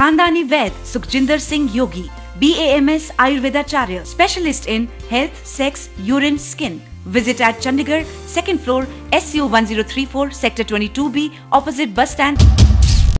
खानदानी वैद Sukhjinder Singh Yogi B A M S Ayurvedacharya, specialist in health, sex, urine, skin. Visit at Chandigarh, second floor, SU 1034, sector 22B, opposite bus stand.